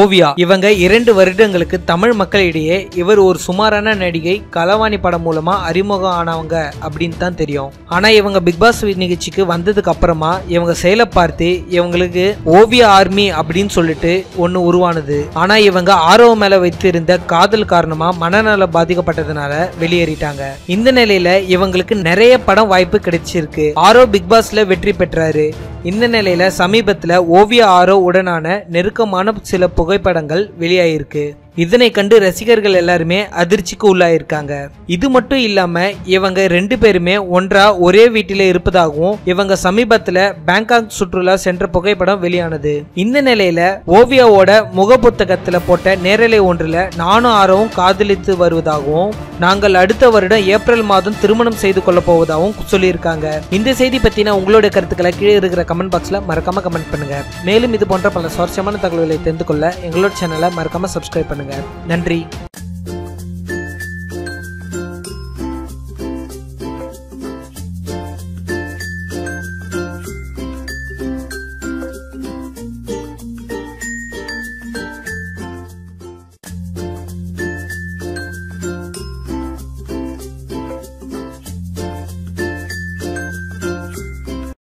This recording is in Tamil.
ஓவியா. இவங்க இரண்டு வருடங்களுக்கு தமிழ் மக்களிடையே இவர் ஒரு சுமாரான நடிகை கலவாணி படம் மூலமா அறிமுகம் ஆனவங்க அப்படின்னு தான் தெரியும். ஆனா இவங்க பிக் பாஸ் நிகழ்ச்சிக்கு வந்ததுக்கு அப்புறமா இவங்க செயலை பார்த்து இவங்களுக்கு ஓவியா ஆர்மி அப்படின்னு சொல்லிட்டு ஒன்னு உருவானது. ஆனா இவங்க ஆர்வம் மேல வைத்திருந்த காதல் காரணமா மனநலம் பாதிக்கப்பட்டதுனால வெளியேறிட்டாங்க. இந்த நிலையில இவங்களுக்கு நிறைய படம் வாய்ப்பு கிடைச்சிருக்கு. ஆரோ பிக் பாஸ்ல வெற்றி பெற்றாரு. இந்த நிலையில் சமீபத்தில் ஓவியா ஆரோ உடனான நெருக்கமான சில புகைப்படங்கள் வெளியாயிருக்கு. இதனை கண்டு ரசிகர்கள் எல்லாருமே அதிர்ச்சிக்கு உள்ளாயிருக்காங்க. இது மட்டும் இல்லாம இவங்க ரெண்டு பேருமே ஒன்றா ஒரே வீட்டில இருப்பதாகவும் இவங்க சமீபத்துல பேங்காக் சுற்றுலா சென்ற புகைப்படம் வெளியானது. இந்த நிலையில ஓவியாவோட முக புத்தகத்துல போட்ட நேரலை ஒன்றுல நானும் ஆரவும் காதலித்து வருவதாகவும் நாங்கள் அடுத்த வருடம் ஏப்ரல் மாதம் திருமணம் செய்து கொள்ள போவதாகவும் சொல்லியிருக்காங்க. இந்த செய்தி பத்தின உங்களுடைய கருத்துக்களை கீழே இருக்கிற கமெண்ட் பாக்ஸ்ல மறக்காம கமெண்ட் பண்ணுங்க. மேலும் இது போன்ற பல சுவாரஸ்யமான தகவல்களை தெரிந்து கொள்ள எங்களோட சேனலை மறக்காம சப்ஸ்கிரைப் பண்ணுங்க நன்றி.